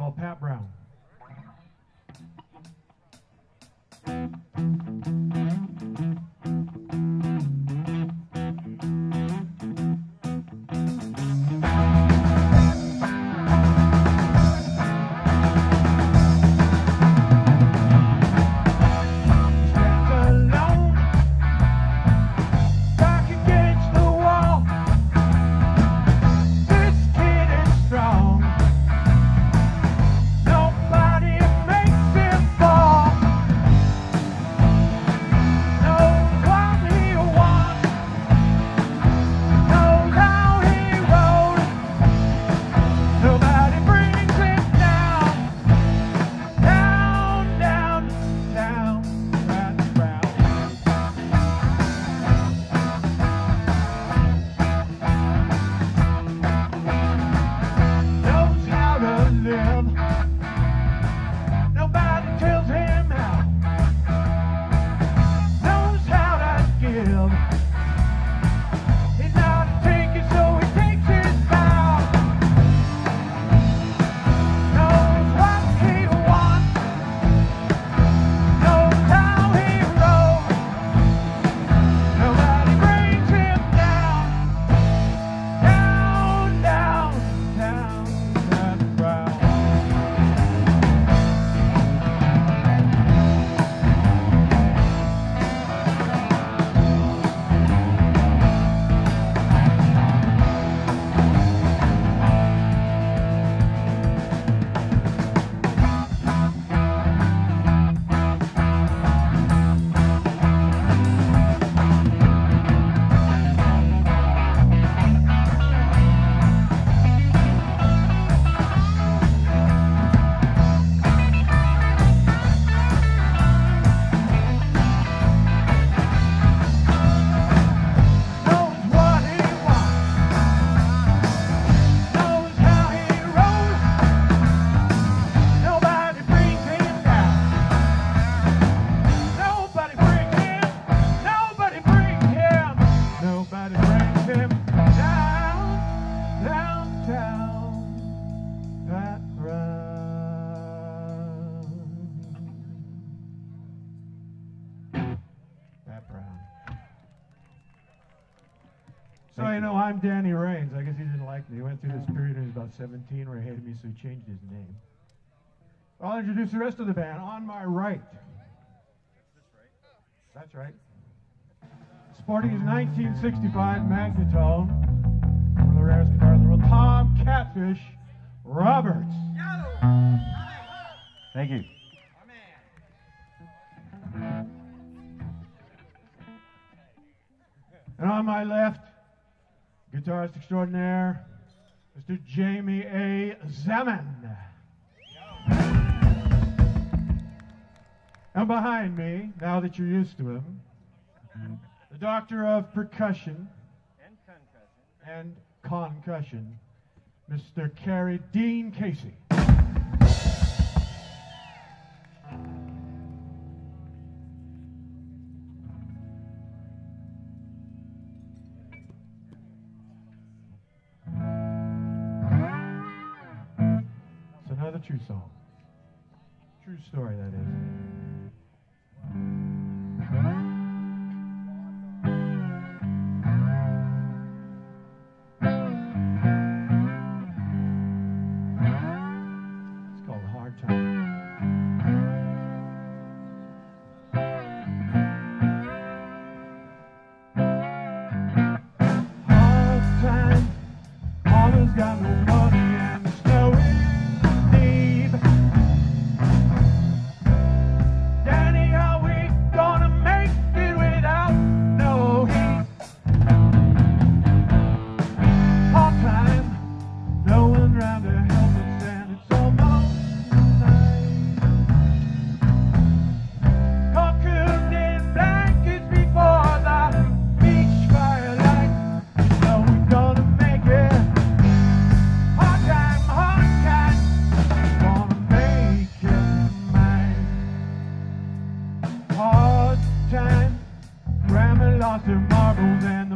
called Pat Brown. Oh, so you know, I'm Danny Raynes. I guess he didn't like me. He went through this period when he was about 17 where he hated me, so he changed his name. I'll introduce the rest of the band. On my right. That's right. Sporting his 1965 Magnatone, one of the rarest guitars in the world, Tom Catfish Roberts. Thank you. And on my left, guitarist extraordinaire, Mr. Jamie A. Zeman. And behind me, now that you're used to him, the doctor of percussion and concussion, Mr. Carey Dean Casey. Another true song. True story, that is. lost their marbles and